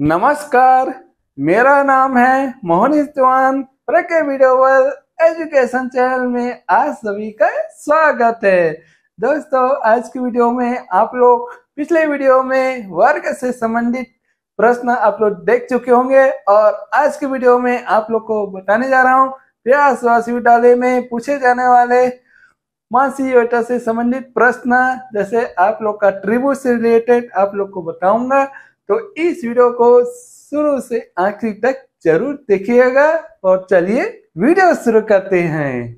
नमस्कार, मेरा नाम है मोहनीश चौहान प्रके वीडियो वर्ल्ड एजुकेशन चैनल में आज सभी का स्वागत है। दोस्तों, आज की वीडियो में आप लोग पिछले वीडियो में वर्ग से संबंधित प्रश्न आप लोग देख चुके होंगे और आज की वीडियो में आप लोग को बताने जा रहा हूँ प्रयासवासी विद्यालय में पूछे जाने वाले मासी योटा से संबंधित प्रश्न, जैसे आप लोग का ट्रिब्यूट से रिलेटेड आप लोग को बताऊँगा। तो इस वीडियो को शुरू से आखिरी तक ज़रूर देखिएगा और चलिए वीडियो शुरू करते हैं।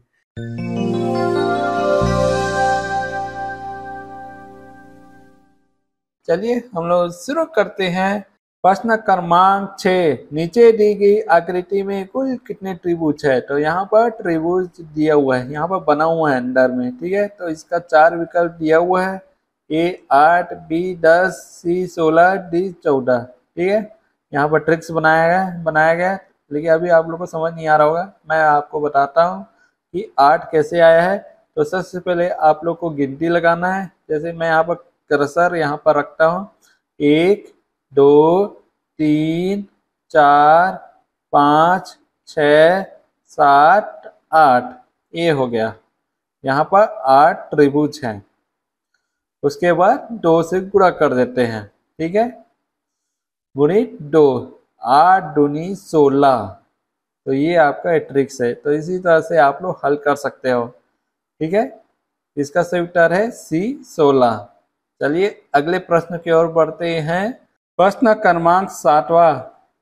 चलिए हम लोग शुरू करते हैं। प्रश्न क्रमांक छ। नीचे दी गई आकृति में कुल कितने त्रिभुज है? तो यहाँ पर त्रिभुज दिया हुआ है। यहाँ पर बना हुआ है अंदर में, ठीक है? तो इसका चार विकल्प दिया हुआ है। ए आठ, बी दस, सी सोलह, डी चौदह। ठीक है? यहाँ पर ट्रिक्स बनाया गया बनाया गया लेकिन अभी आप लोग को समझ नहीं आ रहा होगा। मैं आपको बताता हूँ कि आठ कैसे आया है। तो सबसे पहले आप लोग को गिनती लगाना है। जैसे मैं यहाँ पर क्रसर यहाँ पर रखता हूँ। एक, दो, तीन, चार, पाँच, छ, सात, आठ। ये हो गया। यहाँ पर आठ त्रिभुज हैं। उसके बाद दो से गुणा कर देते हैं, ठीक है? गुणी दो आठ दूनी सोलह। तो ये आपका ट्रिक्स है। तो इसी तरह से आप लोग हल कर सकते हो, ठीक है? इसका सही उत्तर है सी सोलह। चलिए, अगले प्रश्न की ओर बढ़ते हैं। प्रश्न क्रमांक सातवा।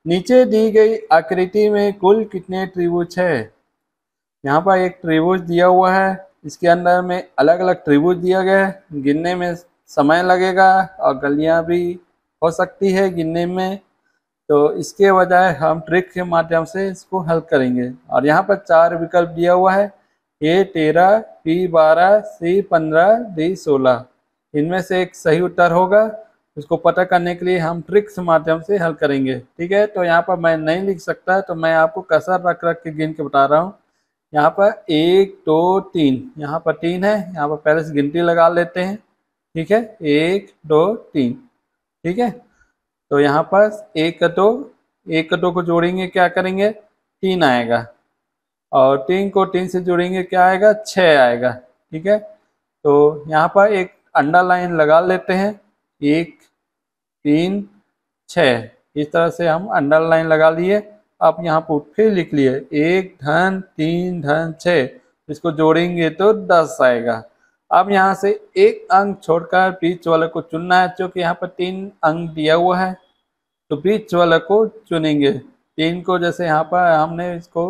नीचे दी गई आकृति में कुल कितने त्रिभुज है? यहाँ पर एक त्रिभुज दिया हुआ है। इसके अंदर में अलग अलग त्रिभुज दिया गया है। गिनने में समय लगेगा और गलियाँ भी हो सकती है गिनने में। तो इसके बजाय हम ट्रिक के माध्यम से इसको हल करेंगे। और यहाँ पर चार विकल्प दिया हुआ है। ए तेरह, बी बारह, सी पंद्रह, डी सोलह। इनमें से एक सही उत्तर होगा। उसको पता करने के लिए हम ट्रिक्स के माध्यम से हल करेंगे। ठीक है? तो यहाँ पर मैं नहीं लिख सकता तो मैं आपको कसर रख रख के गिन के बता रहा हूँ। यहाँ पर एक, दो, तीन। यहाँ पर तीन है। यहाँ पर पहले से गिनती लगा लेते हैं। ठीक है? एक, दो, तीन। ठीक है? तो यहाँ पर एक दो। एक दो को जोड़ेंगे, क्या करेंगे? तीन आएगा। और तीन को तीन से जोड़ेंगे, क्या आएगा? छः आएगा। ठीक है? तो यहाँ पर एक अंडरलाइन लगा लेते हैं। एक, तीन छ इस तरह से हम अंडरलाइन लगा लिए। आप यहाँ पर फिर लिख लिए, एक, धन, तीन, धन छ इसको जोड़ेंगे तो दस आएगा। अब यहाँ से एक अंक छोड़कर बीच वाले को चुनना है क्योंकि यहाँ पर तीन अंक दिया हुआ है। तो बीच वाले को चुनेंगे। तीन को जैसे यहाँ पर हमने इसको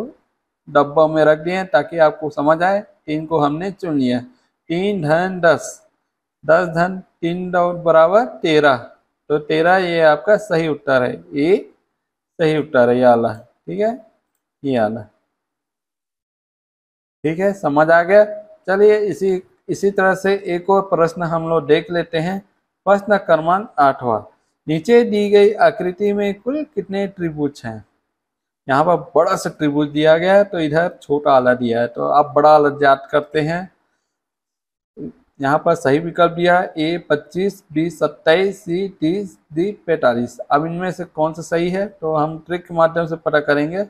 डब्बा में रख दिए ताकि आपको समझ आए, तीन को हमने चुन लिया तीन, धन, दस। दस, धन, तीन बराबर तेरह। तो तेरह ये आपका सही उत्तर है। ये सही उत्तर है, ये आला ठीक है? ये आला ठीक है, समझ आ गया? चलिए, इसी इसी तरह से एक और प्रश्न हम लोग देख लेते हैं। प्रश्न क्रमांक आठवां। नीचे दी गई आकृति में कुल कितने त्रिभुज हैं? यहाँ पर बड़ा सा त्रिभुज दिया गया है तो इधर छोटा आला दिया है तो आप बड़ा आला याद करते हैं। यहाँ पर सही विकल्प दिया है, ए पच्चीस, बी सत्ताईस, सी तीस, डी पैंतालीस। अब इनमें से कौन सा सही है? तो हम ट्रिक के माध्यम से पता करेंगे।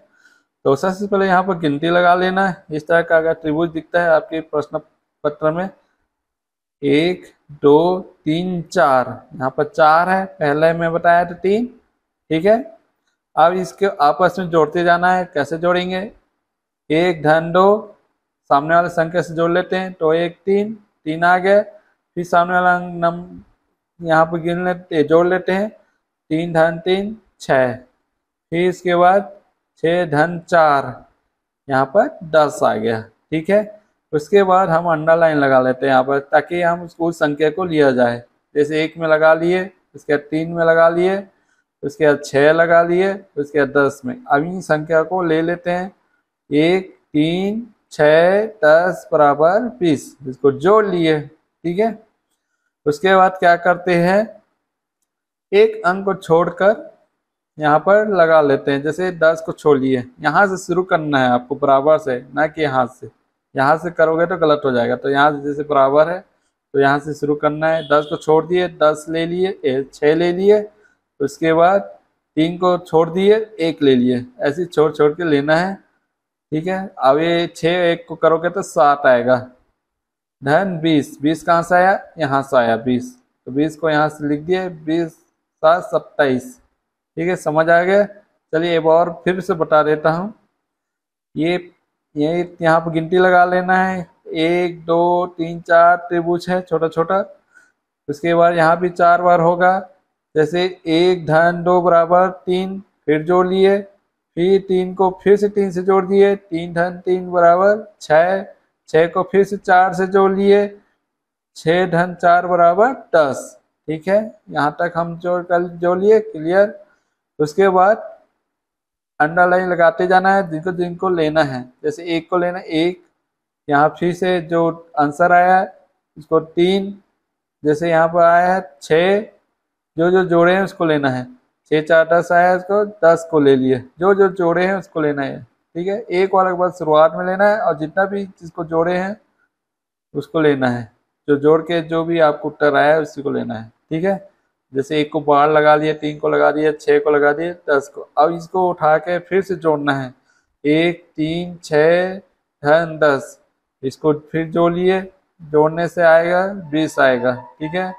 तो सबसे पहले यहाँ पर गिनती लगा लेना है। इस तरह का अगर त्रिभुज दिखता है आपके प्रश्न पत्र में, एक, दो, तीन, चार। यहाँ पर चार है। पहले मैं बताया था तीन। ठीक है? अब इसके आपस में जोड़ते जाना है। कैसे जोड़ेंगे? एक, धन दो। सामने वाले संख्या से जोड़ लेते हैं। तो एक, तीन। तीन आ गए, फिर सामने वाला नम, यहाँ पर गिन लेते जोड़ लेते हैं, तीन धन तीन, छ। फिर इसके बाद छ धन चार, यहाँ पर दस आ गया, ठीक है? उसके बाद हम अंडरलाइन लगा लेते हैं यहाँ पर, ताकि हम उसको उस संख्या को लिया जाए। जैसे एक में लगा लिए, उसके बाद तीन में लगा लिए, उसके बाद छः लगा लिए, उसके बाद दस में। अब इन संख्या को ले लेते हैं। एक, तीन छ दस बराबर बीस। इसको जोड़ लिए, ठीक है? उसके बाद क्या करते हैं? एक अंक को छोड़कर यहाँ पर लगा लेते हैं। जैसे दस को छोड़ लिए यहाँ से शुरू करना है आपको बराबर से, ना कि यहाँ से। यहाँ से करोगे तो गलत हो जाएगा। तो यहाँ से जैसे बराबर है तो यहाँ से शुरू करना है। दस को छोड़ दिए, दस ले लिए छः ले लिए। उसके बाद तीन को छोड़ दिए, एक ले लिए। ऐसे छोड़ छोड़ के लेना है। ठीक है? अब ये छः एक को करोगे तो सात आएगा। धन बीस। बीस कहाँ से आया? यहाँ से आया बीस। तो बीस को यहाँ से लिख दिए। बीस सात सत्ताईस। ठीक है? समझ आ गया? चलिए एक और फिर से बता देता हूँ। ये ये यहाँ पर गिनती लगा लेना है। एक, दो, तीन, चार त्रिभुज है छोटा छोटा उसके बाद यहाँ भी चार बार होगा। जैसे एक, धन, दो बराबर, तीन, फिर जोड़ लिए। फिर तीन को फिर से तीन से जोड़ दिए, तीन धन तीन बराबर छः छः को फिर से चार से जोड़ लिए छः धन चार बराबर दस। ठीक है, यहाँ तक हम जोड़ कर जोड़ लिए क्लियर उसके बाद अंडरलाइन लगाते जाना है, जिनको जिनको लेना है। जैसे एक को लेना, एक। यहाँ फिर से जो आंसर आया है, उसको तीन। जैसे यहाँ पर आया है छः जो जो जोड़े हैं, उसको लेना है। छः चार, दस आया उसको दस को ले लिए। जो जो जोड़े हैं उसको लेना है। ठीक है? एक वाला के बाद शुरुआत में लेना है और जितना भी जिसको जोड़े हैं, उसको लेना है। जो जोड़ के जो भी आपको उत्तर आया है, उसी को लेना है। ठीक है? जैसे एक को बाढ़ लगा दिया, तीन को लगा दिया छः को लगा दिया, दस को। अब इसको उठा के फिर से जोड़ना है। एक, तीन छ धन, दस। इसको फिर जोड़ लिए, जोड़ने से आएगा, बीस आएगा। ठीक है?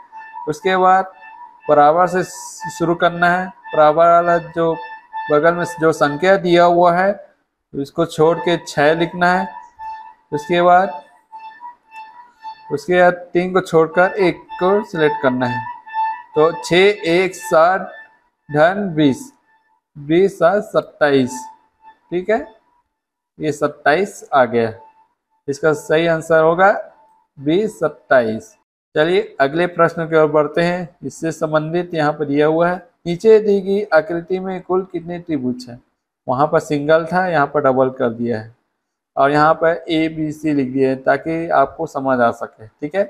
उसके बाद बराबर से शुरू करना है। बराबर वाला जो बगल में जो संख्या दिया हुआ है इसको छोड़ के छः लिखना है। उसके बाद उसके बाद तीन को छोड़कर एक को सिलेक्ट करना है। तो छ एक, सात, धन, बीस। बीस, सात, सत्ताईस। ठीक है? ये सत्ताईस आ गया। इसका सही आंसर होगा बीस, सत्ताईस। चलिए अगले प्रश्न की ओर बढ़ते हैं। इससे संबंधित यहाँ पर दिया हुआ है। नीचे दी गई आकृति में कुल कितने त्रिभुज है? वहाँ पर सिंगल था, यहाँ पर डबल कर दिया है। और यहाँ पर ए बी सी लिख दिया है ताकि आपको समझ आ सके, ठीक है?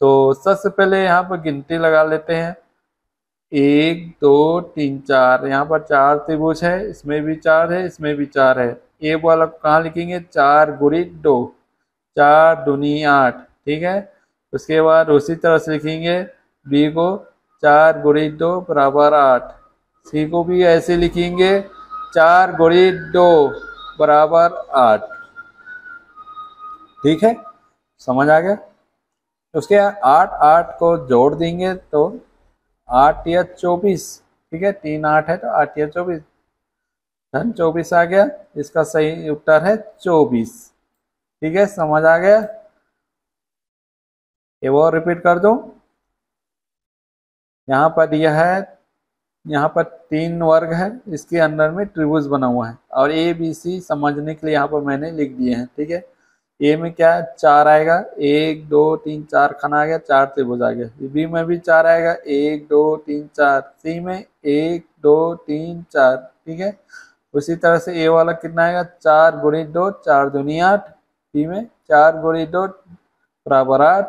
तो सबसे पहले यहाँ पर गिनती लगा लेते हैं। एक, दो, तीन, चार। यहाँ पर चार त्रिभुज है, इसमें भी चार है, इसमें भी चार है। ए वाला कहाँ लिखेंगे? चार गुड़ी दो। चार दुनी आठ, ठीक है? उसके बाद उसी तरह से लिखेंगे। बी को चार गुड़ी दो बराबर आठ। सी को भी ऐसे लिखेंगे, चार गुड़ी दो बराबर आठ। ठीक है? समझ आ गया? उसके आठ आठ को जोड़ देंगे तो आठ या चौबीस। ठीक है? तीन आठ है तो आठ या चौबीस। धन चौबीस आ गया, इसका सही उत्तर है चौबीस। ठीक है? समझ आ गया? ये वो रिपीट कर दो? यहाँ पर यह है, यहाँ पर तीन वर्ग है, इसके अंदर में त्रिभुज बना हुआ है। और ए बी सी समझने के लिए यहाँ पर मैंने लिख दिए हैं, ठीक है? ए में क्या है? चार आएगा, एक, दो, तीन, चार खाना आ गया, चार त्रिभुज आ गया। बी में भी चार आएगा, एक, दो, तीन, चार। सी में एक, दो, तीन, चार, ठीक है? उसी तरह से ए वाला कितना आएगा? चार गुणी दो, चार दुनी आठ। बी में चार गुणी दो, बराबर आठ।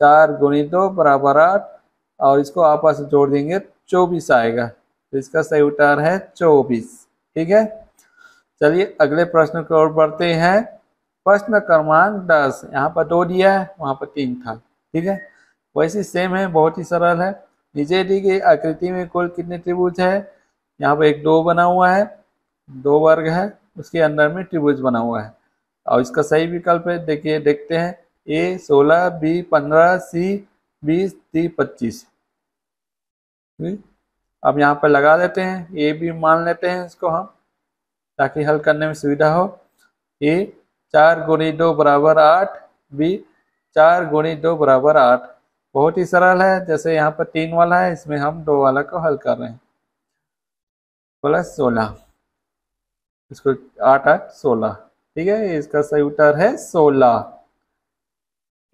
चार गुणी दो, बराबर आठ। और इसको आपस में जोड़ देंगे, चौबीस आएगा। तो इसका सही उत्तर है चौबीस। ठीक है? चलिए, अगले प्रश्न की ओर बढ़ते हैं। प्रश्न क्रमांक दस। यहाँ पर दो दिया है, वहाँ पर तीन था। ठीक है? वैसे सेम है, बहुत ही सरल है। नीचे दी गई आकृति में कुल कितने त्रिभुज है? यहाँ पर एक दो बना हुआ है, दो वर्ग है, उसके अंदर में त्रिभुज बना हुआ है। और इसका सही विकल्प है, देखिए, देखते हैं। ए सोलह, बी पंद्रह, सी बीस ती पच्चीस। अब यहाँ पर लगा देते हैं ए भी मान लेते हैं इसको हम, ताकि हल करने में सुविधा हो। ए चार गुणी दो बराबर आठ बी चार गुणी दो बराबर आठ। बहुत ही सरल है, जैसे यहाँ पर तीन वाला है, इसमें हम दो वाला को हल कर रहे हैं। प्लस सोलह। इसको आठ आठ, सोलह। ठीक है, इसका सही उत्तर है सोलह।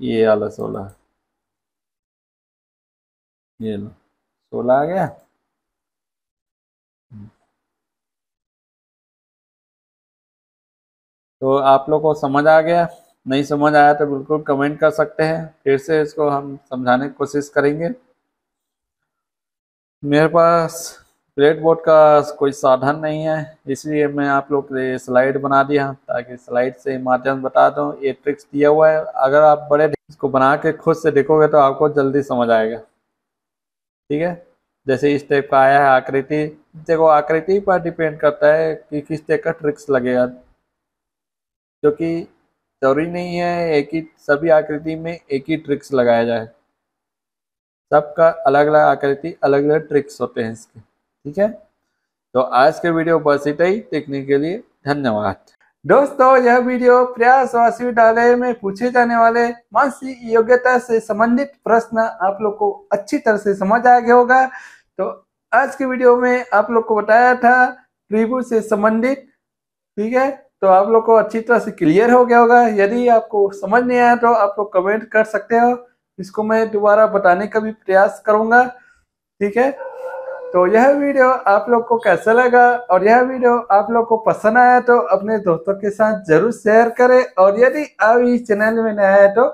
ये वाला सोलह। ये लो। सोलह आ गया? तो आप लोग को समझ आ गया? नहीं समझ आया तो बिल्कुल कमेंट कर सकते हैं। फिर से इसको हम समझाने की कोशिश करेंगे। मेरे पास ब्लैक बोर्ड का कोई साधन नहीं है, इसलिए मैं आप लोग के स्लाइड बना दिया, ताकि स्लाइड से माध्यम बता दूँ। ये ट्रिक्स दिया हुआ है। अगर आप बड़े इसको बना के खुद से देखोगे तो आपको जल्दी समझ आएगा। ठीक है? जैसे इस टाइप का आया है आकृति। देखो, आकृति पर डिपेंड करता है कि किस टाइप का ट्रिक्स लगेगा क्योंकि ज़रूरी नहीं है एक ही, सभी आकृति में एक ही ट्रिक्स लगाया जाए। सबका अलग अलग आकृति अलग अलग ट्रिक्स होते हैं इसके। ठीक है? तो आज के वीडियो बस इतना ही। देखने के लिए धन्यवाद। दोस्तों, यह वीडियो प्रयास विश्वविद्यालय में पूछे जाने वाले मानसिक योग्यता से संबंधित प्रश्न आप लोग को अच्छी तरह से समझ आ गया होगा। तो आज के वीडियो में आप लोग को बताया था त्रिभुज से संबंधित, ठीक है? तो आप लोग को अच्छी तरह से क्लियर हो गया होगा। यदि आपको समझ नहीं आया तो आप लोग कमेंट कर सकते हो। इसको मैं दोबारा बताने का भी प्रयास करूँगा, ठीक है? तो यह वीडियो आप लोग को कैसा लगा और यह वीडियो आप लोग को पसंद आया तो अपने दोस्तों के साथ ज़रूर शेयर करें और यदि आप इस चैनल में नया है तो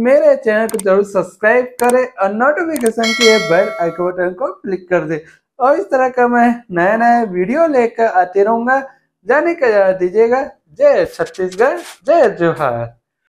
मेरे चैनल को ज़रूर सब्सक्राइब करें और नोटिफिकेशन के बेल आइकन बटन को क्लिक कर दे। और इस तरह का मैं नया नया वीडियो लेकर आते रहूँगा। जाने का दीजिएगा। जय छत्तीसगढ़। जय जोहार।